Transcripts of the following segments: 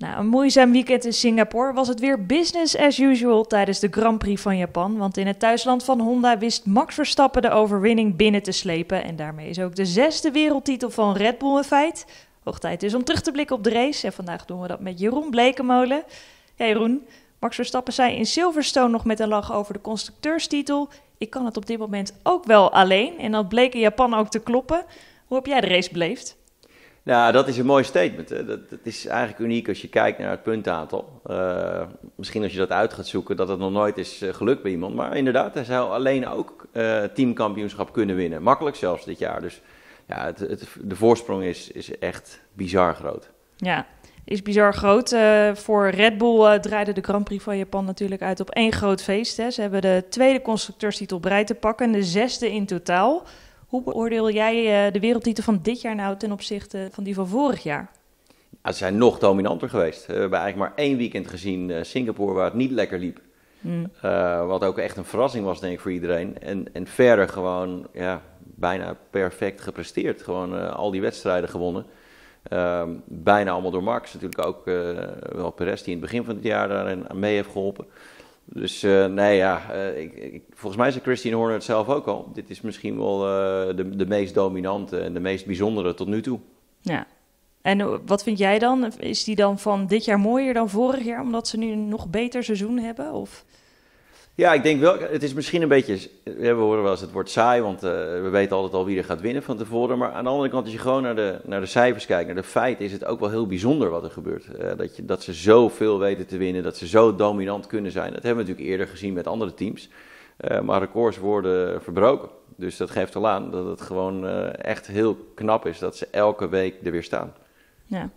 Nou, een moeizaam weekend in Singapore was het weer business as usual tijdens de Grand Prix van Japan. Want in het thuisland van Honda wist Max Verstappen de overwinning binnen te slepen. En daarmee is ook de zesde wereldtitel van Red Bull een feit. Hoog tijd is om terug te blikken op de race. En vandaag doen we dat met Jeroen Blekemolen. Ja, Jeroen, Max Verstappen zei in Silverstone nog met een lach over de constructeurstitel. Ik kan het op dit moment ook wel alleen. En dat bleek in Japan ook te kloppen. Hoe heb jij de race beleefd? Nou, dat is een mooi statement. Dat, dat, is eigenlijk uniek als je kijkt naar het puntaantal. Uh, misschien als je dat uit gaat zoeken, dat het nog nooit is uh, gelukt bij iemand. Maar inderdaad, hij zou alleen ook uh, teamkampioenschap kunnen winnen. Makkelijk zelfs dit jaar. Dus ja, het, de voorsprong is, is echt bizar groot. Ja, is bizar groot. voor Red Bull draaide de Grand Prix van Japan natuurlijk uit op één groot feest. Hè. Ze hebben de tweede constructeurstitel breed te pakken en de zesde in totaal. Hoe beoordeel jij uh, de wereldtitel van dit jaar nou ten opzichte van die van vorig jaar? Ja, ze zijn nog dominanter geweest. we hebben eigenlijk maar één weekend gezien, uh, Singapore, waar het niet lekker liep. Mm. Uh, wat ook echt een verrassing was, denk ik, voor iedereen. En, en verder gewoon ja, bijna perfect gepresteerd. Gewoon al die wedstrijden gewonnen. Ehm, bijna allemaal door Max. Natuurlijk ook wel Perez, die in het begin van het jaar daarin mee heeft geholpen. Dus uh, nee, ja, uh, ik, volgens mij zei Christian Horner het zelf ook al. Dit is misschien wel uh, de, de meest dominante en de meest bijzondere tot nu toe. Ja. En wat vind jij dan? Is die dan van dit jaar mooier dan vorig jaar, omdat ze nu een nog beter seizoen hebben? Of? Ja, ik denk wel, het is misschien een beetje, we horen wel eens het wordt saai, want uh, we weten altijd al wie er gaat winnen van tevoren. Maar aan de andere kant, als je gewoon naar de, naar de cijfers kijkt, naar de feiten, is het ook wel heel bijzonder wat er gebeurt. Uh, dat, je, dat ze zoveel weten te winnen, dat ze zo dominant kunnen zijn. Dat hebben we natuurlijk eerder gezien met andere teams. Maar records worden verbroken. Dus dat geeft al aan dat het gewoon echt heel knap is dat ze elke week er weer staan. Ja.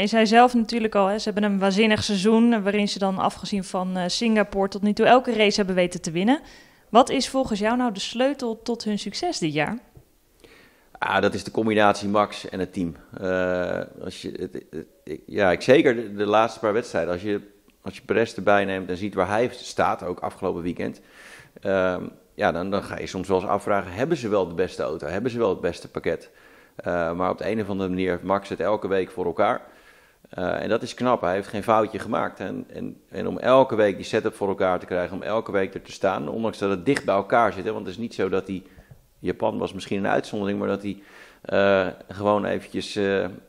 je zei zelf natuurlijk al, hè, ze hebben een waanzinnig seizoen... waarin ze dan afgezien van uh, Singapore tot nu toe elke race hebben weten te winnen. Wat is volgens jou nou de sleutel tot hun succes dit jaar? Ah, dat is de combinatie Max en het team. Uh, als je, het, ja, ik, zeker de, de, laatste paar wedstrijden. Als je, als je Perez erbij neemt en ziet waar hij staat, ook afgelopen weekend... Uh, ja, dan, dan ga je soms wel eens afvragen, hebben ze wel de beste auto? Hebben ze wel het beste pakket? Uh, maar op de een of andere manier heeft Max het elke week voor elkaar. Uh, en dat is knap, hij heeft geen foutje gemaakt. En, en, en, om elke week die setup voor elkaar te krijgen, om elke week er te staan, ondanks dat het dicht bij elkaar zit. Hè, want het is niet zo dat hij, Japan was misschien een uitzondering, maar dat hij uh, gewoon eventjes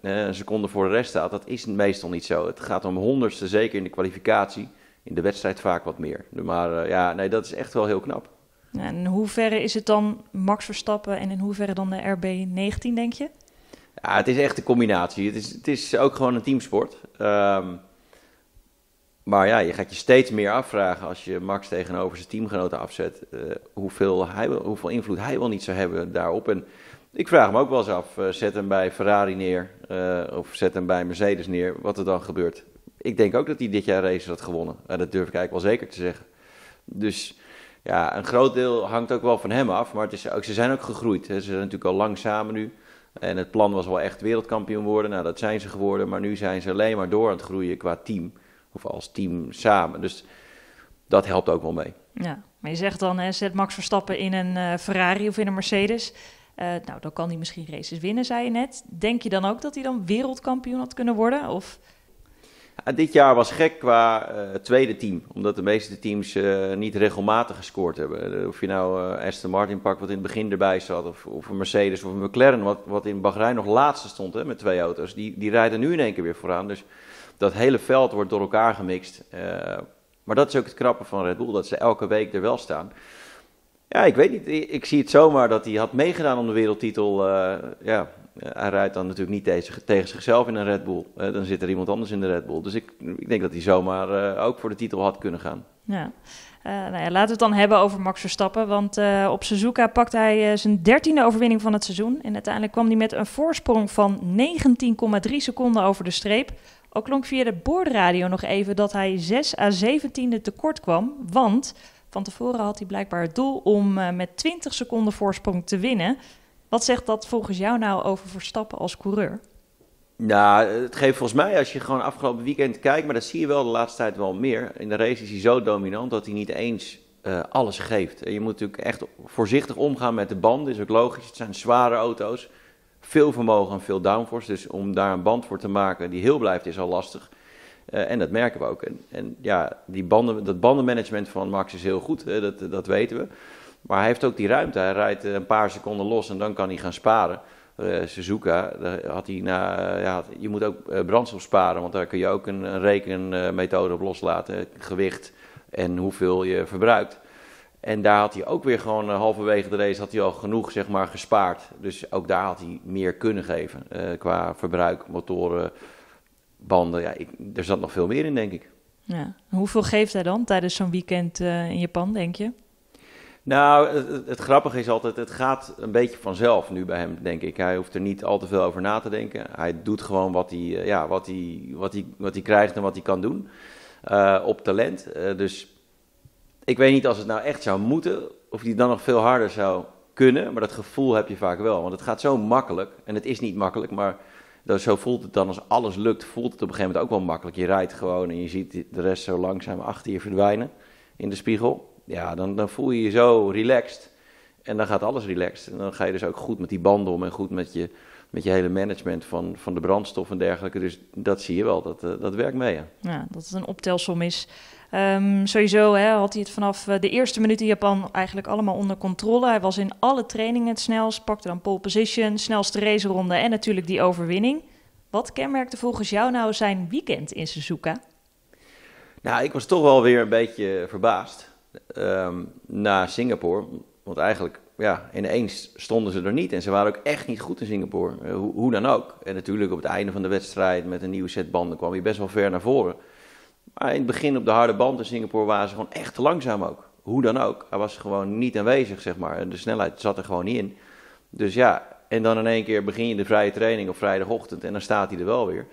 een seconde voor de rest staat. Dat is meestal niet zo. Het gaat om honderdste, zeker in de kwalificatie. In de wedstrijd vaak wat meer. Maar ja, nee, dat is echt wel heel knap. En in hoeverre is het dan Max Verstappen en in hoeverre dan de RB19, denk je? Ja, het is echt een combinatie. Het is, het is ook gewoon een teamsport. Um, maar ja, je gaat je steeds meer afvragen als je Max tegenover zijn teamgenoten afzet. Uh, hoeveel, hij, hoeveel invloed hij wel niet zou hebben daarop. En ik vraag me ook wel eens af, uh, zet hem bij Ferrari neer uh, of zet hem bij Mercedes neer, wat er dan gebeurt. Ik denk ook dat hij dit jaar race had gewonnen. dat durf ik eigenlijk wel zeker te zeggen. Dus ja, een groot deel hangt ook wel van hem af, maar het is ook, ze zijn ook gegroeid. Ze zijn natuurlijk al lang samen nu. En het plan was wel echt wereldkampioen worden. Nou, dat zijn ze geworden, maar nu zijn ze alleen maar door aan het groeien qua team. Of als team samen. Dus dat helpt ook wel mee. Ja, maar je zegt dan, hè, zet Max Verstappen in een uh, Ferrari of in een Mercedes. Uh, nou, dan kan hij misschien races winnen, zei je net. Denk je dan ook dat hij dan wereldkampioen had kunnen worden? Of... Ja, dit jaar was gek qua uh, tweede team, omdat de meeste teams uh, niet regelmatig gescoord hebben. Of je nou Aston Martin pakt, wat in het begin erbij zat, of, of een Mercedes of een McLaren, wat, wat in Bahrein nog laatste stond hè, met twee auto's. Die, die rijden nu in één keer weer vooraan. Dus dat hele veld wordt door elkaar gemixt. maar dat is ook het knappe van Red Bull, dat ze elke week er wel staan. Ja, ik weet niet. Ik, ik zie het zomaar dat hij had meegedaan om de wereldtitel. ja, hij rijdt dan natuurlijk niet tegen, tegen zichzelf in een Red Bull. Uh, dan zit er iemand anders in de Red Bull. Dus ik, ik denk dat hij zomaar uh, ook voor de titel had kunnen gaan. Ja. Nou ja, laten we het dan hebben over Max Verstappen. Want op Suzuka pakt hij zijn dertiende overwinning van het seizoen. En uiteindelijk kwam hij met een voorsprong van 19,3 seconden over de streep. Ook klonk via de boordradio nog even dat hij 6 à 17e tekort kwam. Want van tevoren had hij blijkbaar het doel om met 20 seconden voorsprong te winnen. Wat zegt dat volgens jou nou over Verstappen als coureur? Nou, het geeft volgens mij, als je gewoon afgelopen weekend kijkt, maar dat zie je wel de laatste tijd wel meer. In de race is hij zo dominant dat hij niet eens uh, alles geeft. Je moet natuurlijk echt voorzichtig omgaan met de banden, is ook logisch. Het zijn zware auto's, veel vermogen en veel downforce. Dus om daar een band voor te maken die heel blijft, is al lastig. Uh, en dat merken we ook. En, en, ja, die banden, dat bandenmanagement van Max is heel goed, dat, dat weten we. Maar hij heeft ook die ruimte. Hij rijdt een paar seconden los en dan kan hij gaan sparen. Uh, Suzuka, had hij na, ja, je moet ook brandstof sparen, want daar kun je ook een, een rekenmethode op loslaten. Gewicht en hoeveel je verbruikt. En daar had hij ook weer gewoon halverwege de race had hij al genoeg zeg maar, gespaard. Dus ook daar had hij meer kunnen geven. Qua verbruik, motoren, banden. Ja, er zat nog veel meer in, denk ik. Ja. Hoeveel geeft hij dan tijdens zo'n weekend in Japan, denk je? Nou, het, grappige is altijd, het gaat een beetje vanzelf nu bij hem, denk ik. Hij hoeft er niet al te veel over na te denken. Hij doet gewoon wat hij, ja, wat hij, wat hij, wat hij krijgt en wat hij kan doen. op talent. dus ik weet niet als het nou echt zou moeten, of die dan nog veel harder zou kunnen. Maar dat gevoel heb je vaak wel. Want het gaat zo makkelijk. En het is niet makkelijk, maar zo voelt het dan als alles lukt. Voelt het op een gegeven moment ook wel makkelijk. Je rijdt gewoon en je ziet de rest zo langzaam achter je verdwijnen in de spiegel. Ja, dan, dan voel je je zo relaxed. En dan gaat alles relaxed. En dan ga je dus ook goed met die banden om en goed met je, met je hele management van, van de brandstof en dergelijke. Dus dat zie je wel, dat, eh, dat werkt mee. Ja. ja, dat het een optelsom is. Um, sowieso hè, had hij het vanaf eh, de eerste minuut in Japan eigenlijk allemaal onder controle. Hij was in alle trainingen het snelst, pakte dan pole position, snelste raceronde en natuurlijk die overwinning. Wat kenmerkte volgens jou nou zijn weekend in Suzuka? Nou, ik was toch wel weer een beetje verbaasd um, na Singapore. Want eigenlijk, ja, ineens stonden ze er niet. En ze waren ook echt niet goed in Singapore. Uh, hoe, hoe dan ook. En natuurlijk op het einde van de wedstrijd met een nieuwe set banden kwam hij best wel ver naar voren. Maar in het begin op de harde band in Singapore waren ze gewoon echt te langzaam ook. Hoe dan ook. Hij was gewoon niet aanwezig, zeg maar. De snelheid zat er gewoon niet in. Dus ja, en dan in één keer begin je de vrije training op vrijdagochtend en dan staat hij er wel weer.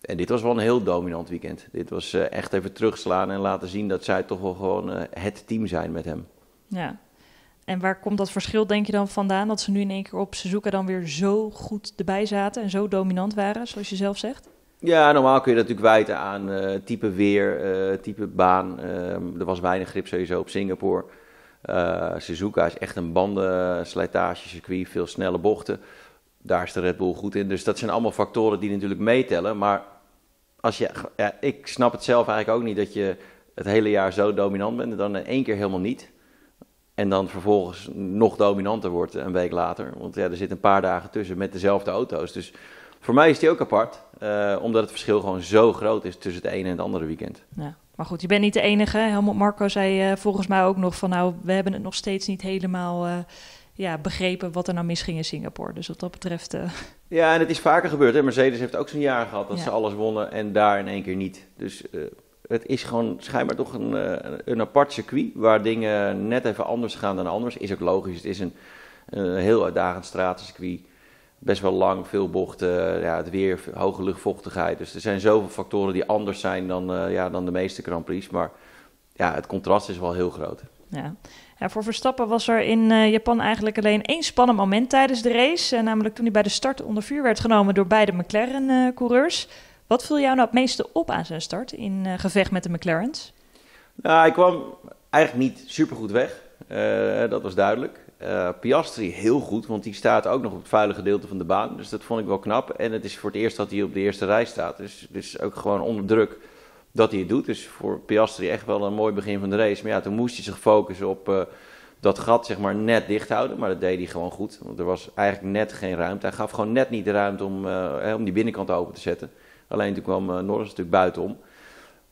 En dit was wel een heel dominant weekend. Dit was uh, echt even terugslaan en laten zien dat zij toch wel gewoon uh, het team zijn met hem. Ja. En waar komt dat verschil, denk je dan, vandaan? Dat ze nu in één keer op Suzuka dan weer zo goed erbij zaten en zo dominant waren, zoals je zelf zegt? Ja, normaal kun je dat natuurlijk wijten aan uh, type weer, type baan. Uh, er was weinig grip sowieso op Singapore. Suzuka is echt een bandenslijtagecircuit, veel snelle bochten. Daar is de Red Bull goed in. Dus dat zijn allemaal factoren die natuurlijk meetellen. Maar als je, ja, ik snap het zelf eigenlijk ook niet dat je het hele jaar zo dominant bent en dan één keer helemaal niet. En dan vervolgens nog dominanter wordt een week later. Want ja, er zitten een paar dagen tussen met dezelfde auto's. Dus voor mij is die ook apart. Uh, omdat het verschil gewoon zo groot is tussen het ene en het andere weekend. Ja. Maar goed, je bent niet de enige. Helmut Marco zei uh, volgens mij ook nog van... nou, we hebben het nog steeds niet helemaal uh, ja, begrepen... wat er nou misging in Singapore. Dus wat dat betreft... Ja, en het is vaker gebeurd. Hè? Mercedes heeft ook zo'n jaar gehad dat ja. ze alles wonnen... en daar in één keer niet. Dus het is gewoon schijnbaar toch een, een apart circuit... waar dingen net even anders gaan dan anders. Is ook logisch. Het is een, een heel uitdagend stratencircuit best wel lang, veel bochten, ja, het weer, hoge luchtvochtigheid. Dus er zijn zoveel factoren die anders zijn dan, ja, dan de meeste Grand Prix. Maar ja, het contrast is wel heel groot. Ja. Voor Verstappen was er in uh, Japan eigenlijk alleen één spannend moment tijdens de race. Uh, namelijk toen hij bij de start onder vuur werd genomen door beide McLaren-coureurs. Wat viel jou nou het meeste op aan zijn start in gevecht met de McLaren's? Nou, hij kwam eigenlijk niet supergoed weg. dat was duidelijk. Piastri heel goed, want die staat ook nog op het vuile gedeelte van de baan. Dus dat vond ik wel knap. En het is voor het eerst dat hij op de eerste rij staat. Dus, dus ook gewoon onder druk dat hij het doet. Dus voor Piastri echt wel een mooi begin van de race. Maar ja, toen moest hij zich focussen op uh, dat gat zeg maar net dicht houden. Maar dat deed hij gewoon goed. Want er was eigenlijk net geen ruimte. Hij gaf gewoon net niet de ruimte om, uh, om die binnenkant open te zetten. Alleen toen kwam Norris natuurlijk buitenom.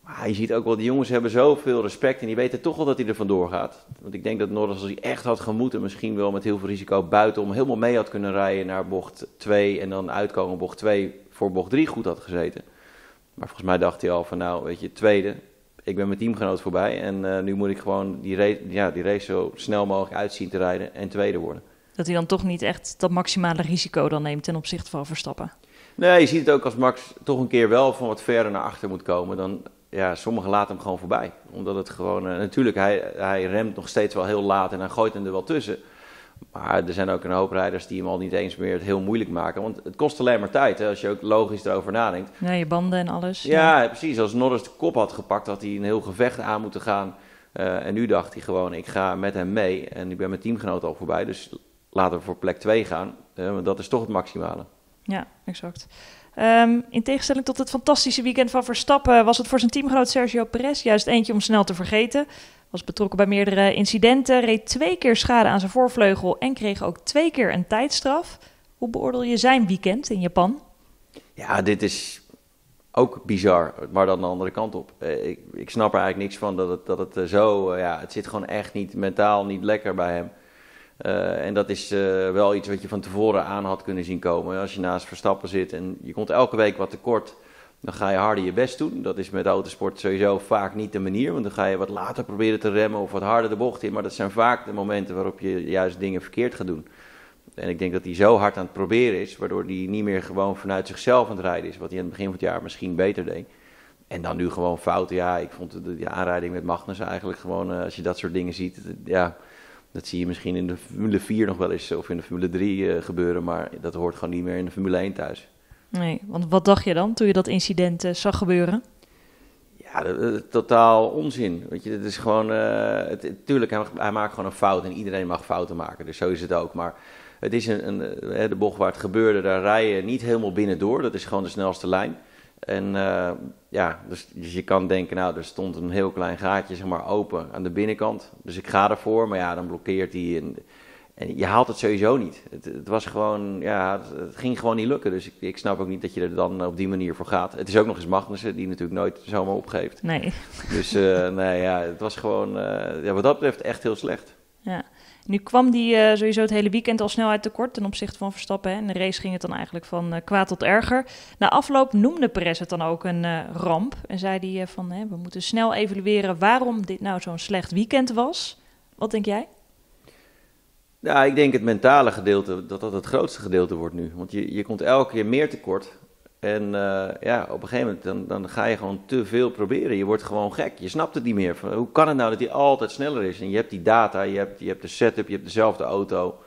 Maar je ziet ook wel, die jongens hebben zoveel respect en die weten toch wel dat hij er vandoor gaat. Want ik denk dat Norris, als hij echt had gemoeten, misschien wel met heel veel risico buitenom helemaal mee had kunnen rijden naar bocht 2 en dan uitkomen bocht 2 voor bocht 3 goed had gezeten. Maar volgens mij dacht hij al van nou, weet je, tweede, ik ben mijn teamgenoot voorbij en uh, nu moet ik gewoon die race, ja, die race zo snel mogelijk uitzien te rijden en tweede worden. Dat hij dan toch niet echt dat maximale risico dan neemt ten opzichte van Verstappen. Nee, je ziet het ook als Max toch een keer wel van wat verder naar achter moet komen. Dan, ja, sommigen laten hem gewoon voorbij. Omdat het gewoon, uh, natuurlijk, hij, hij remt nog steeds wel heel laat en hij gooit hem er wel tussen. Maar er zijn ook een hoop rijders die hem al niet eens meer het heel moeilijk maken. Want het kost alleen maar tijd, hè, als je ook logisch erover nadenkt. Ja, je banden en alles. Ja, ja. precies. Als Norris de kop had gepakt, had hij een heel gevecht aan moeten gaan. Uh, en nu dacht hij gewoon, ik ga met hem mee. En ik ben mijn teamgenoot al voorbij, dus laten we voor plek 2 gaan. Uh, want dat is toch het maximale. Ja, exact. Ehm, in tegenstelling tot het fantastische weekend van Verstappen was het voor zijn teamgenoot Sergio Perez juist eentje om snel te vergeten. Was betrokken bij meerdere incidenten, reed twee keer schade aan zijn voorvleugel en kreeg ook twee keer een tijdstraf. Hoe beoordeel je zijn weekend in Japan? Ja, dit is ook bizar, maar dan de andere kant op. Eh, ik, ik snap er eigenlijk niks van dat het, dat het eh, zo, eh, ja, het zit gewoon echt niet mentaal niet lekker bij hem. en dat is wel iets wat je van tevoren aan had kunnen zien komen. Als je naast Verstappen zit en je komt elke week wat tekort, dan ga je harder je best doen. Dat is met autosport sowieso vaak niet de manier, want dan ga je wat later proberen te remmen of wat harder de bocht in. Maar dat zijn vaak de momenten waarop je juist dingen verkeerd gaat doen. En ik denk dat hij zo hard aan het proberen is, waardoor hij niet meer gewoon vanuit zichzelf aan het rijden is. Wat hij aan het begin van het jaar misschien beter deed. En dan nu gewoon fouten. Ja, ik vond de, aanrijding met Magnus eigenlijk gewoon, uh, als je dat soort dingen ziet, ja, dat zie je misschien in de Formule 4 nog wel eens of in de Formule 3 uh, eh, gebeuren. Maar dat hoort gewoon niet meer in de Formule 1 thuis. Nee, want wat dacht je dan toen je dat incident uh, zag gebeuren? Ja, totaal onzin. Weet je, het is gewoon. het, tuurlijk, hij, maakt gewoon een fout en iedereen mag fouten maken. Dus zo is het ook. Maar het is een, een, de bocht waar het gebeurde, daar rij je niet helemaal binnendoor. Dat is gewoon de snelste lijn. En ja, dus, dus, je kan denken, nou, er stond een heel klein gaatje zeg maar, open aan de binnenkant. Dus ik ga ervoor, maar ja, dan blokkeert hij. En, en je haalt het sowieso niet. Het, het, was gewoon, ja, het, ging gewoon niet lukken. Dus ik, ik, snap ook niet dat je er dan op die manier voor gaat. Het is ook nog eens Magnussen, die natuurlijk nooit zomaar opgeeft. Nee. Dus uh, nee, ja, het was gewoon, uh, ja, wat dat betreft, echt heel slecht. Ja. Nu kwam die uh, sowieso het hele weekend al snelheid tekort ten opzichte van Verstappen. Hè. In de race ging het dan eigenlijk van uh, kwaad tot erger. Na afloop noemde Perez het dan ook een uh, ramp. En zei hij van we moeten snel evalueren waarom dit nou zo'n slecht weekend was. Wat denk jij? Ja, ik denk het mentale gedeelte, dat dat het grootste gedeelte wordt nu. Want je, je komt elke keer meer tekort. En uh, ja, op een gegeven moment dan, dan ga je gewoon te veel proberen. Je wordt gewoon gek. Je snapt het niet meer. Hoe kan het nou dat hij altijd sneller is? En je hebt die data, je hebt, je hebt de setup, je hebt dezelfde auto.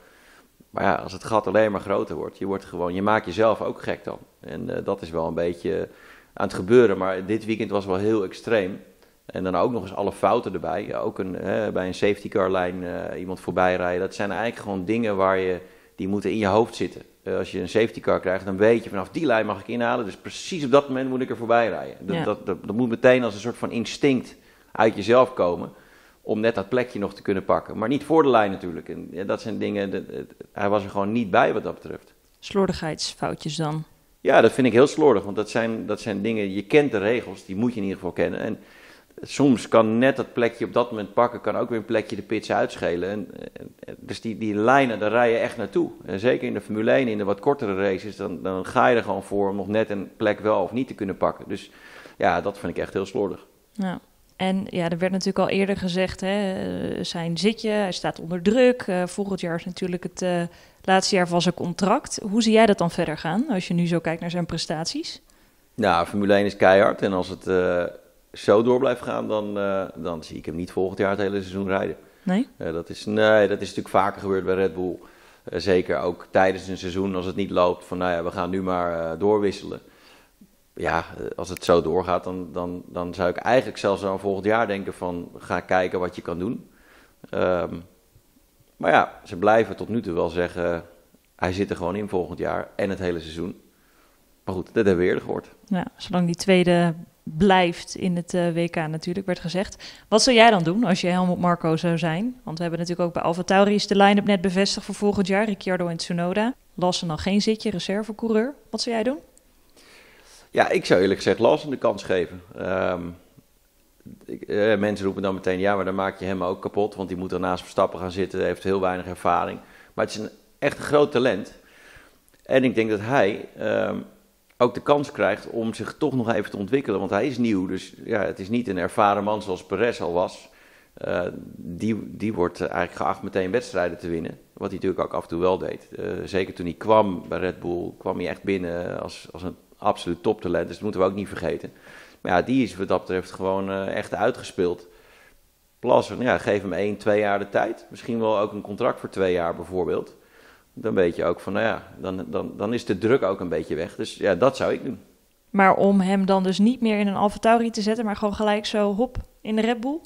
Maar ja, als het gat alleen maar groter wordt, je, wordt gewoon, je maakt jezelf ook gek dan. En uh, dat is wel een beetje aan het gebeuren. Maar dit weekend was wel heel extreem. En dan ook nog eens alle fouten erbij. Ook een, hè, bij een safety car lijn uh, iemand voorbij rijden. Dat zijn eigenlijk gewoon dingen waar je, die moeten in je hoofd zitten. Eh, als je een safety car krijgt, dan weet je vanaf die lijn mag ik inhalen. Dus precies op dat moment moet ik er voorbij rijden. Dat, dat, dat, moet meteen als een soort van instinct uit jezelf komen. Om net dat plekje nog te kunnen pakken. Maar niet voor de lijn natuurlijk. En ja, dat zijn dingen, dat, hij was er gewoon niet bij wat dat betreft. Slordigheidsfoutjes dan? Ja, dat vind ik heel slordig. Want dat zijn, dat zijn dingen, je kent de regels, die moet je in ieder geval kennen. En soms kan net dat plekje op dat moment pakken, kan ook weer een plekje de pits uitschelen. En, dus die, die lijnen, daar rij je echt naartoe. En zeker in de Formule 1, in de wat kortere races, dan, dan ga je er gewoon voor om nog net een plek wel of niet te kunnen pakken. Dus ja, dat vind ik echt heel slordig. Ja. En ja, er werd natuurlijk al eerder gezegd, hè, eh, zijn zitje, hij staat onder druk. Uh, volgend jaar is natuurlijk het uh, laatste jaar van zijn contract. Hoe zie jij dat dan verder gaan, als je nu zo kijkt naar zijn prestaties? Nou, Formule 1 is keihard en als het zo door blijft gaan, dan, uh, dan zie ik hem niet volgend jaar het hele seizoen rijden. Nee? Uh, dat, is, nee, dat is natuurlijk vaker gebeurd bij Red Bull. Uh, zeker ook tijdens een seizoen, als het niet loopt, van nou ja, we gaan nu maar doorwisselen. Ja, als het zo doorgaat, dan, dan, dan zou ik eigenlijk zelfs aan volgend jaar denken van, ga kijken wat je kan doen. Um, maar ja, ze blijven tot nu toe wel zeggen, hij zit er gewoon in volgend jaar en het hele seizoen. Maar goed, dat hebben we eerder gehoord. Ja, zolang die tweede blijft in het uh, WK natuurlijk, werd gezegd. Wat zou jij dan doen als je Helmut Marco zou zijn? Want we hebben natuurlijk ook bij Alfa Tauri de line-up net bevestigd voor volgend jaar. Ricciardo en Tsunoda. Lassen dan geen zitje, reservecoureur. Wat zou jij doen? Ja, ik zou eerlijk gezegd Lassen de kans geven. Um, ik, eh, mensen roepen dan meteen, ja, maar dan maak je hem ook kapot. Want die moet er naast Verstappen gaan zitten, heeft heel weinig ervaring. Maar het is een, echt groot talent. En ik denk dat hij... Um, ook de kans krijgt om zich toch nog even te ontwikkelen. Want hij is nieuw, dus ja, het is niet een ervaren man zoals Perez al was. Uh, die, die wordt eigenlijk geacht meteen wedstrijden te winnen. Wat hij natuurlijk ook af en toe wel deed. Uh, zeker toen hij kwam bij Red Bull, kwam hij echt binnen als, als een absoluut toptalent. Dus dat moeten we ook niet vergeten. Maar ja, die is wat dat betreft gewoon uh, echt uitgespeeld. Plus, ja, geef hem één, twee jaar de tijd. Misschien wel ook een contract voor twee jaar bijvoorbeeld dan weet je ook van, nou ja, dan, dan, dan is de druk ook een beetje weg. Dus ja, dat zou ik doen. Maar om hem dan dus niet meer in een Alfa Tauri te zetten, maar gewoon gelijk zo hop in de Red Bull?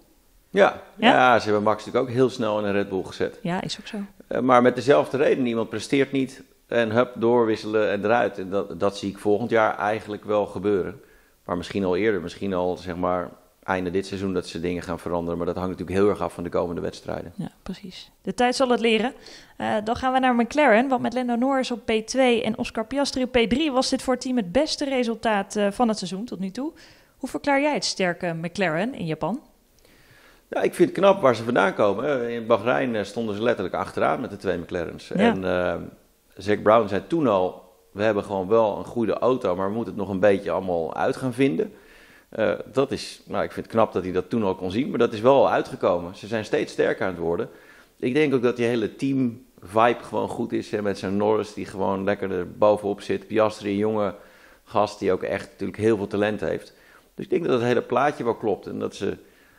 Ja, ja? ja ze hebben Max natuurlijk ook heel snel in een Red Bull gezet. Ja, is ook zo. Uh, maar met dezelfde reden, iemand presteert niet. En hup, doorwisselen en eruit. En dat, dat zie ik volgend jaar eigenlijk wel gebeuren. Maar misschien al eerder, misschien al zeg maar einde dit seizoen dat ze dingen gaan veranderen. Maar dat hangt natuurlijk heel erg af van de komende wedstrijden. Ja, precies. De tijd zal het leren. Uh, dan gaan we naar McLaren, want met Lando Norris op P2 en Oscar Piastri op P3 was dit voor het team het beste resultaat uh, van het seizoen tot nu toe. Hoe verklaar jij het sterke McLaren in Japan? Ja, ik vind het knap waar ze vandaan komen. In Bahrein eh, stonden ze letterlijk achteraan met de twee McLaren's. Ja. En uh, Zack Brown zei toen al, we hebben gewoon wel een goede auto, maar we moeten het nog een beetje allemaal uit gaan vinden. Uh, dat is, nou, ik vind het knap dat hij dat toen al kon zien, maar dat is wel al uitgekomen. Ze zijn steeds sterker aan het worden. Ik denk ook dat die hele team vibe gewoon goed is. Hè, met zijn Norris die gewoon lekker er bovenop zit. Piastri, een jonge gast die ook echt natuurlijk heel veel talent heeft. Dus ik denk dat het hele plaatje wel klopt. En dat ze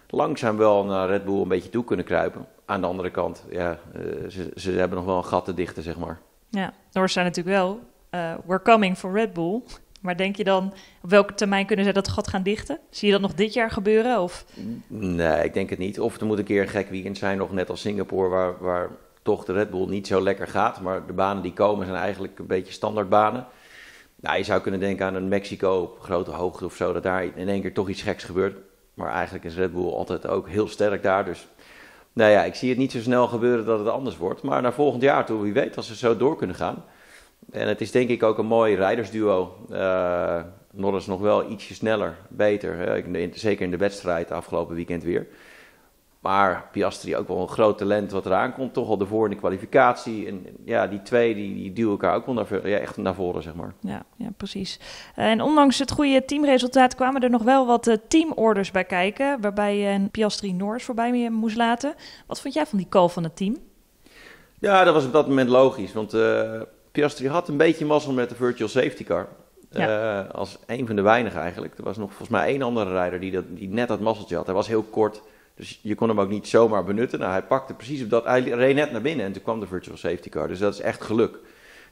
langzaam wel naar Red Bull een beetje toe kunnen kruipen. Aan de andere kant, ja, uh, ze, ze hebben nog wel een gat te dichten, zeg maar. Ja, Norris zijn natuurlijk wel, uh, we're coming for Red Bull. Maar denk je dan, op welke termijn kunnen zij dat gat gaan dichten? Zie je dat nog dit jaar gebeuren? Of? Nee, ik denk het niet. Of er moet een keer een gek weekend zijn, nog net als Singapore, waar, waar toch de Red Bull niet zo lekker gaat. Maar de banen die komen zijn eigenlijk een beetje standaardbanen. Nou, je zou kunnen denken aan een Mexico op grote hoogte of zo, dat daar in één keer toch iets geks gebeurt. Maar eigenlijk is Red Bull altijd ook heel sterk daar. Dus nou ja, ik zie het niet zo snel gebeuren dat het anders wordt. Maar naar volgend jaar toe, wie weet, als ze zo door kunnen gaan. En het is denk ik ook een mooi rijdersduo. Uh, Norris nog wel ietsje sneller, beter. Hè? Zeker in de wedstrijd afgelopen weekend weer. Maar Piastri ook wel een groot talent wat eraan komt. Toch al ervoor in de kwalificatie. En ja, die twee die, die duwen elkaar ook wel naar, ja, echt naar voren, zeg maar. Ja, ja precies. En ondanks het goede teamresultaat kwamen er nog wel wat uh, teamorders bij kijken. Waarbij je een Piastri Norris voorbij moest laten. Wat vond jij van die call van het team? Ja, dat was op dat moment logisch. Want uh, Piastri had een beetje mazzel met de virtual safety car. Ja. Uh, als een van de weinigen eigenlijk. Er was nog volgens mij één andere rijder die, dat, die net dat mazzeltje had. Hij was heel kort. Dus je kon hem ook niet zomaar benutten. Nou, hij pakte precies op dat. Hij reed net naar binnen en toen kwam de virtual safety car. Dus dat is echt geluk.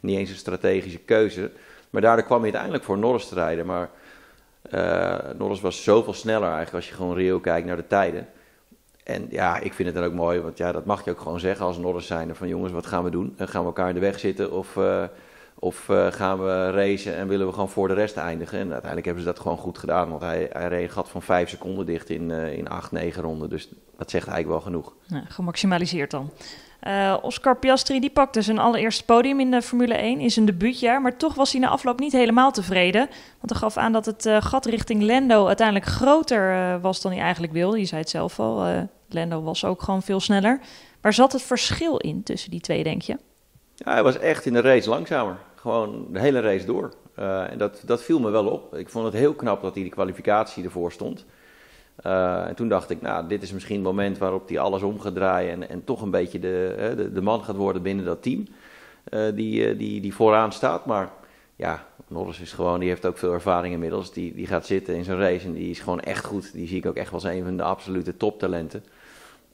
Niet eens een strategische keuze. Maar daardoor kwam hij uiteindelijk voor Norris te rijden. Maar uh, Norris was zoveel sneller eigenlijk als je gewoon reëel kijkt naar de tijden. En ja, ik vind het dan ook mooi, want ja, dat mag je ook gewoon zeggen als Norris zijn. Van jongens, wat gaan we doen? Gaan we elkaar in de weg zitten of, uh, of uh, gaan we racen en willen we gewoon voor de rest eindigen? En uiteindelijk hebben ze dat gewoon goed gedaan, want hij, hij reed een gat van vijf seconden dicht in, in acht, negen ronden. Dus dat zegt eigenlijk wel genoeg. Gemaximaliseerd dan. Uh, Oscar Piastri die pakte zijn allereerste podium in de Formule 1 in zijn debuutjaar. Maar toch was hij na afloop niet helemaal tevreden. Want hij gaf aan dat het uh, gat richting Lando uiteindelijk groter uh, was dan hij eigenlijk wilde. Je zei het zelf al, Lando was ook gewoon veel sneller. Waar zat het verschil in tussen die twee, denk je? Ja, hij was echt in de race langzamer. Gewoon de hele race door. en dat, dat viel me wel op. Ik vond het heel knap dat hij de kwalificatie ervoor stond. Uh, en toen dacht ik, nou, dit is misschien het moment waarop hij alles om gaat draaien en, en toch een beetje de, de, man gaat worden binnen dat team uh, die, die, die vooraan staat. Maar ja, Norris is gewoon, die heeft ook veel ervaring inmiddels. Die, die gaat zitten in zijn race en die is gewoon echt goed. Die zie ik ook echt als een van de absolute toptalenten.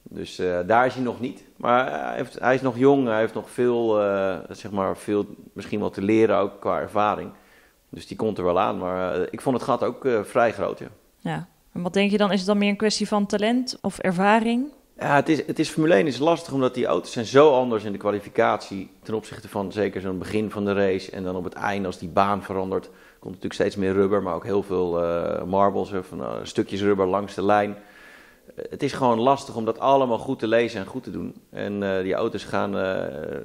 Dus daar is hij nog niet. Maar hij, is nog jong, hij heeft nog veel, zeg maar, veel misschien wel te leren ook qua ervaring. Dus die komt er wel aan. Maar ik vond het gat ook vrij groot, ja. Ja, wat denk je dan? Is het dan meer een kwestie van talent of ervaring? Ja, het is, het is Formule 1 is lastig omdat die auto's zijn zo anders in de kwalificatie ten opzichte van zeker zo'n begin van de race en dan op het einde als die baan verandert, komt natuurlijk steeds meer rubber, maar ook heel veel uh, marbles of uh, stukjes rubber langs de lijn. Het is gewoon lastig om dat allemaal goed te lezen en goed te doen. En die auto's gaan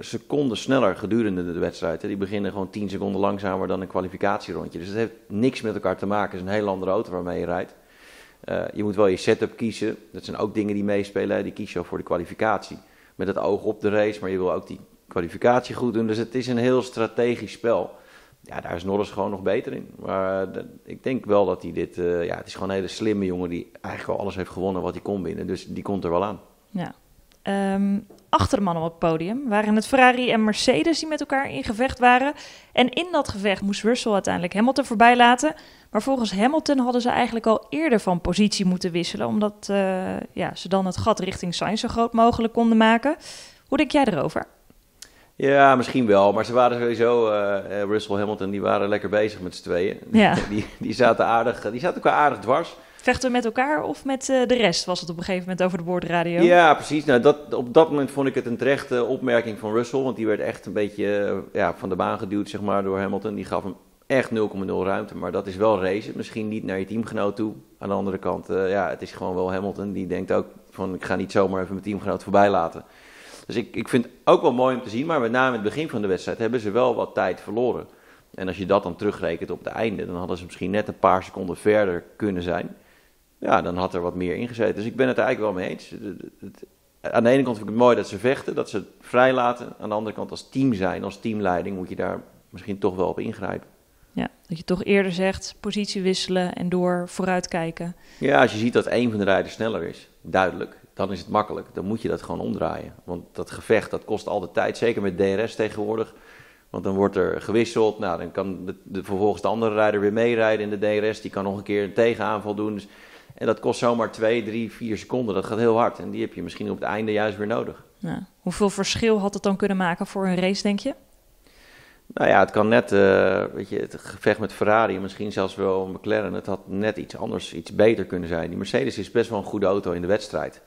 seconden sneller gedurende de wedstrijd. Hè. Die beginnen gewoon 10 seconden langzamer dan een kwalificatierondje. Dus het heeft niks met elkaar te maken. Het is een heel andere auto waarmee je rijdt. Uh, je moet wel je setup kiezen. Dat zijn ook dingen die meespelen. Die kies je voor de kwalificatie. Met het oog op de race, maar je wil ook die kwalificatie goed doen. Dus het is een heel strategisch spel. Ja, daar is Norris gewoon nog beter in. Maar uh, ik denk wel dat hij dit... Uh, ja, het is gewoon een hele slimme jongen die eigenlijk al alles heeft gewonnen wat hij kon winnen. Dus die komt er wel aan. Ja. Um, achter de mannen op het podium waren het Ferrari en Mercedes die met elkaar in gevecht waren. En in dat gevecht moest Russell uiteindelijk Hamilton voorbij laten. Maar volgens Hamilton hadden ze eigenlijk al eerder van positie moeten wisselen, omdat uh, ja, ze dan het gat richting Sainz zo groot mogelijk konden maken. Hoe denk jij erover? Ja, misschien wel. Maar ze waren sowieso, uh, Russell Hamilton, die waren lekker bezig met z'n tweeën. Ja. Die, die, zaten aardig, die zaten elkaar aardig dwars. Vechten we met elkaar of met de rest, was het op een gegeven moment over de boordradio? Ja, precies. Nou, dat, op dat moment vond ik het een terechte opmerking van Russell, want die werd echt een beetje ja, van de baan geduwd zeg maar, door Hamilton. Die gaf hem echt 0,0 ruimte, maar dat is wel race. Misschien niet naar je teamgenoot toe. Aan de andere kant, ja, het is gewoon wel Hamilton. Die denkt ook van, ik ga niet zomaar even mijn teamgenoot voorbij laten. Dus ik, ik vind het ook wel mooi om te zien, maar met name in het begin van de wedstrijd hebben ze wel wat tijd verloren. En als je dat dan terugrekent op het einde, dan hadden ze misschien net een paar seconden verder kunnen zijn. Ja, dan had er wat meer ingezeten. Dus ik ben het er eigenlijk wel mee eens. Aan de ene kant vind ik het mooi dat ze vechten, dat ze het vrij laten. Aan de andere kant als team zijn, als teamleiding, moet je daar misschien toch wel op ingrijpen. Ja, dat je toch eerder zegt, positie wisselen en door vooruit kijken. Ja, als je ziet dat een van de rijders sneller is, duidelijk dan is het makkelijk. Dan moet je dat gewoon omdraaien. Want dat gevecht, dat kost altijd tijd. Zeker met DRS tegenwoordig. Want dan wordt er gewisseld. Nou, dan kan de, de, vervolgens de andere rijder weer meerijden in de DRS. Die kan nog een keer een tegenaanval doen. Dus, en dat kost zomaar 2, 3, 4 seconden. Dat gaat heel hard. En die heb je misschien op het einde juist weer nodig. Hoeveel verschil had het dan kunnen maken voor een race, denk je? Nou ja, het kan net, uh, weet je, het gevecht met Ferrari, misschien zelfs wel McLaren, het had net iets anders, iets beter kunnen zijn. Die Mercedes is best wel een goede auto in de wedstrijd.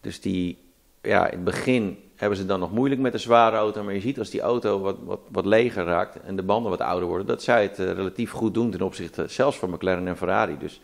Dus die, ja, in het begin hebben ze dan nog moeilijk met de zware auto. Maar je ziet als die auto wat, wat, wat leger raakt en de banden wat ouder worden, dat zij het uh, relatief goed doen ten opzichte zelfs van McLaren en Ferrari. Dus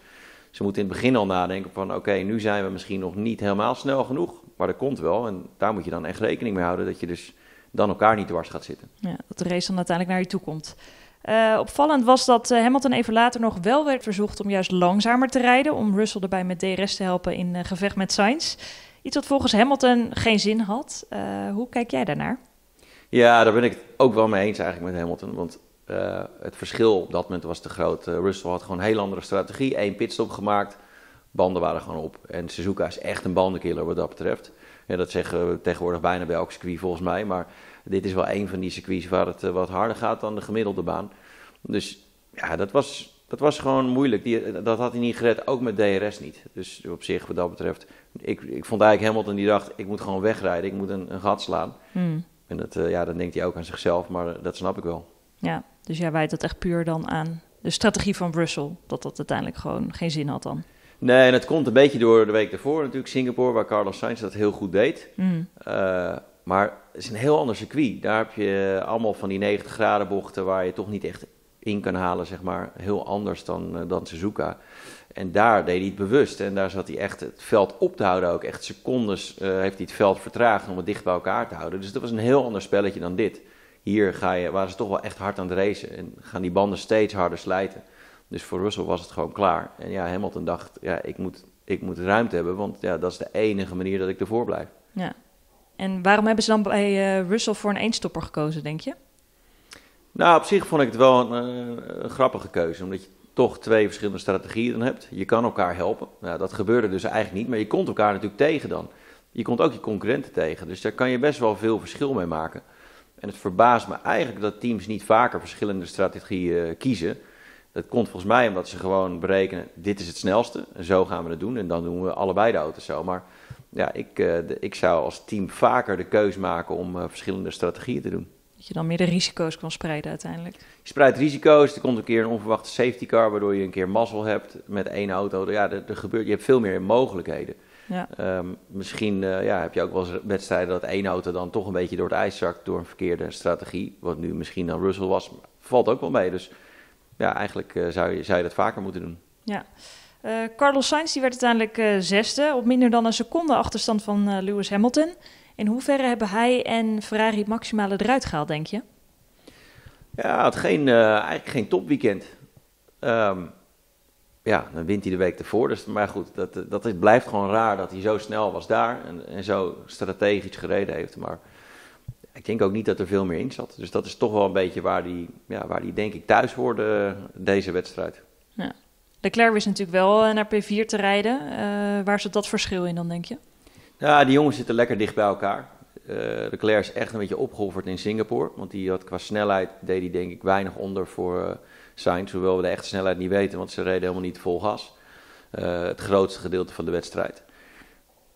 ze moeten in het begin al nadenken van oké, nu zijn we misschien nog niet helemaal snel genoeg. Maar dat komt wel en daar moet je dan echt rekening mee houden dat je dus dan elkaar niet dwars gaat zitten. Ja, dat de race dan uiteindelijk naar je toe komt. Uh, opvallend was dat uh, Hamilton even later nog wel werd verzocht om juist langzamer te rijden. Om Russell erbij met DRS te helpen in uh, gevecht met Sainz. Iets wat volgens Hamilton geen zin had. Uh, hoe kijk jij daarnaar? Ja, daar ben ik het ook wel mee eens eigenlijk met Hamilton. Want uh, het verschil op dat moment was te groot. Uh, Russell had gewoon een heel andere strategie. Eén pitstop gemaakt. Banden waren gewoon op. En Suzuka is echt een bandenkiller wat dat betreft. Ja, dat zeggen we tegenwoordig bijna bij elk circuit volgens mij. Maar dit is wel een van die circuits waar het wat harder gaat dan de gemiddelde baan. Dus ja, dat was, dat was gewoon moeilijk. Die, dat had hij niet gered, ook met DRS niet. Dus op zich, wat dat betreft. Ik, ik vond eigenlijk Hamilton die dacht: ik moet gewoon wegrijden, ik moet een, een gat slaan. Hmm. En dat, ja, dan denkt hij ook aan zichzelf, maar dat snap ik wel. Ja, dus jij wijt dat echt puur dan aan de strategie van Brussel. Dat dat uiteindelijk gewoon geen zin had dan. Nee, en het komt een beetje door de week daarvoor natuurlijk, Singapore, waar Carlos Sainz dat heel goed deed. Mm. Uh, maar het is een heel ander circuit. Daar heb je allemaal van die 90 graden bochten waar je toch niet echt in kan halen, zeg maar. Heel anders dan, uh, dan Suzuka. En daar deed hij het bewust. En daar zat hij echt het veld op te houden ook. Echt secondes uh, heeft hij het veld vertraagd om het dicht bij elkaar te houden. Dus dat was een heel ander spelletje dan dit. Hier ga je, waren ze toch wel echt hard aan het racen. En gaan die banden steeds harder slijten. Dus voor Russell was het gewoon klaar. En ja, Hamilton dacht, ja, ik moet, ik moet ruimte hebben. Want ja, dat is de enige manier dat ik ervoor blijf. Ja. En waarom hebben ze dan bij uh, Russell voor een eenstopper gekozen, denk je? Nou, op zich vond ik het wel een, een, een grappige keuze. Omdat je toch twee verschillende strategieën dan hebt. Je kan elkaar helpen. Nou, dat gebeurde dus eigenlijk niet, maar je komt elkaar natuurlijk tegen dan. Je komt ook je concurrenten tegen, dus daar kan je best wel veel verschil mee maken. En het verbaast me eigenlijk dat teams niet vaker verschillende strategieën uh, kiezen. Dat komt volgens mij omdat ze gewoon berekenen, dit is het snelste en zo gaan we het doen. En dan doen we allebei de auto's zo. Maar ja, ik, de, ik zou als team vaker de keuze maken om uh, verschillende strategieën te doen. Dat je dan meer de risico's kan spreiden uiteindelijk. Je spreidt risico's, er komt een keer een onverwachte safety car, waardoor je een keer mazzel hebt met één auto. Ja, er, er gebeurt, je hebt veel meer mogelijkheden. Ja. Um, misschien uh, ja, heb je ook wel eens wedstrijden dat één auto dan toch een beetje door het ijs zakt door een verkeerde strategie. Wat nu misschien dan Russell was, valt ook wel mee. Dus ja, eigenlijk uh, zou, je, zou je dat vaker moeten doen. Ja. Uh, Carlos Sainz die werd uiteindelijk zesde, op minder dan een seconde achterstand van Lewis Hamilton. In hoeverre hebben hij en Ferrari het maximale eruit gehaald, denk je? Ja, het geen, eigenlijk geen topweekend. Um, ja, dan wint hij de week ervoor. Dus, maar goed, dat, dat is, blijft gewoon raar dat hij zo snel was daar en, en zo strategisch gereden heeft. Maar ik denk ook niet dat er veel meer in zat. Dus dat is toch wel een beetje waar hij, ja, waar die denk ik thuis hoorde, deze wedstrijd. Ja. Leclerc wist natuurlijk wel naar P4 te rijden. Uh, waar zit dat verschil in dan, denk je? Ja, die jongens zitten lekker dicht bij elkaar. Uh, Leclerc is echt een beetje opgeofferd in Singapore. Want die had qua snelheid, deed hij denk ik weinig onder voor uh, Sainz. Hoewel we de echte snelheid niet weten, want ze reden helemaal niet vol gas. Uh, het grootste gedeelte van de wedstrijd.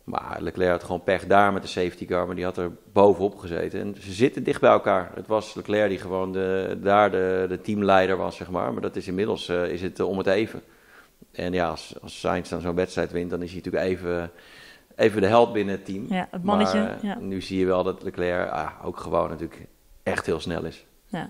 Maar Leclerc had gewoon pech daar met de safety car, maar die had er bovenop gezeten. En ze zitten dicht bij elkaar. Het was Leclerc die gewoon de, daar de, de teamleider was, zeg maar. Maar dat is inmiddels is het om het even. En ja, als, als Sainz dan zo'n wedstrijd wint, dan is hij natuurlijk even, even de held binnen het team. Ja, het mannetje. Maar, ja. Nu zie je wel dat Leclerc ah, ook gewoon natuurlijk echt heel snel is.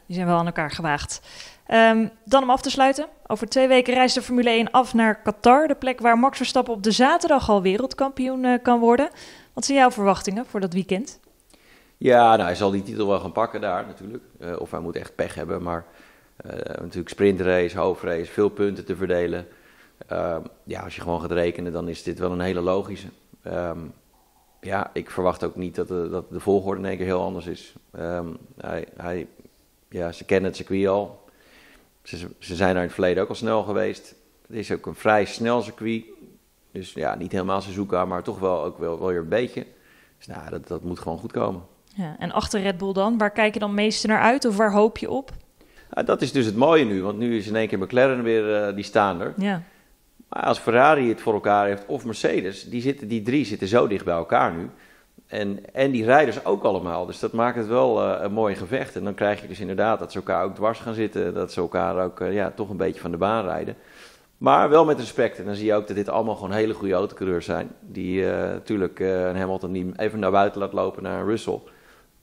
Die zijn wel aan elkaar gewaagd. Um, dan om af te sluiten. Over twee weken reist de Formule 1 af naar Qatar. De plek waar Max Verstappen op de zaterdag al wereldkampioen uh, kan worden. Wat zijn jouw verwachtingen voor dat weekend? Ja, nou, hij zal die titel wel gaan pakken daar natuurlijk. Uh, of hij moet echt pech hebben. Maar uh, natuurlijk sprintrace, hoofdrace, veel punten te verdelen. Uh, ja, als je gewoon gaat rekenen, dan is dit wel een hele logische. Um, ja, ik verwacht ook niet dat de, dat de volgorde in één keer heel anders is. Hij, hij, ja, ze kennen het circuit al. Ze, ze zijn daar in het verleden ook al snel geweest. Het is ook een vrij snel circuit. Dus ja, niet helemaal Suzuka, maar toch wel, ook wel, wel weer een beetje. Dus nou, dat, dat moet gewoon goed komen. Ja, en achter Red Bull dan, waar kijk je dan meeste naar uit of waar hoop je op? Ja, dat is dus het mooie nu, want nu is in één keer McLaren weer, uh, die staan er. Ja. Maar als Ferrari het voor elkaar heeft, of Mercedes, die, zitten, die drie zitten zo dicht bij elkaar nu. En, en die rijders ook allemaal. Dus dat maakt het wel uh, een mooi gevecht. En dan krijg je dus inderdaad dat ze elkaar ook dwars gaan zitten. Dat ze elkaar ook uh, ja, toch een beetje van de baan rijden. Maar wel met respect. En dan zie je ook dat dit allemaal gewoon hele goede autocoureurs zijn. Die uh, natuurlijk een Hamilton die even naar buiten laat lopen naar een Russell.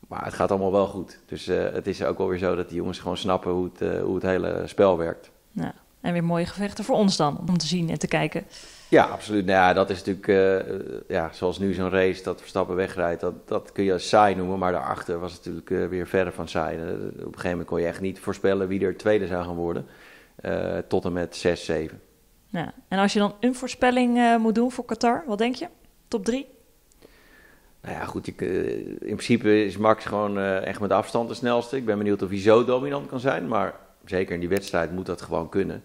Maar het gaat allemaal wel goed. Dus het is ook wel weer zo dat die jongens gewoon snappen hoe het, hoe het hele spel werkt. Ja. En weer mooie gevechten voor ons dan, om te zien en te kijken. Ja, absoluut. Nou ja, dat is natuurlijk, uh, ja, zoals nu zo'n race dat Verstappen wegrijdt, dat, dat kun je saai noemen. Maar daarachter was het natuurlijk uh, weer verder van saai. Uh, op een gegeven moment kon je echt niet voorspellen wie er tweede zou gaan worden. tot en met 6, 7. Ja. En als je dan een voorspelling moet doen voor Qatar, wat denk je? Top 3? Nou ja, goed. Ik, in principe is Max gewoon echt met afstand de snelste. Ik ben benieuwd of hij zo dominant kan zijn. Maar zeker in die wedstrijd moet dat gewoon kunnen.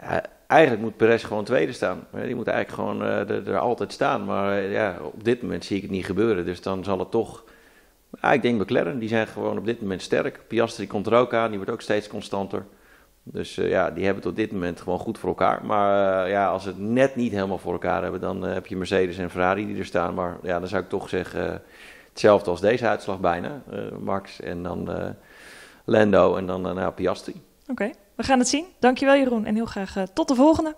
Ja, eigenlijk moet Perez gewoon tweede staan. Die moet eigenlijk gewoon uh, er, er, altijd staan. Maar uh, ja, op dit moment zie ik het niet gebeuren. Dus dan zal het toch... Ja, ik denk McLaren, die zijn gewoon op dit moment sterk. Piastri komt er ook aan, die wordt ook steeds constanter. Dus uh, ja, die hebben het op dit moment gewoon goed voor elkaar. Maar ja, als ze het net niet helemaal voor elkaar hebben... dan heb je Mercedes en Ferrari die er staan. Maar ja, dan zou ik toch zeggen... hetzelfde als deze uitslag bijna. Max en dan Lando en dan nou, Piastri. Oké, we gaan het zien. Dankjewel Jeroen en heel graag tot de volgende.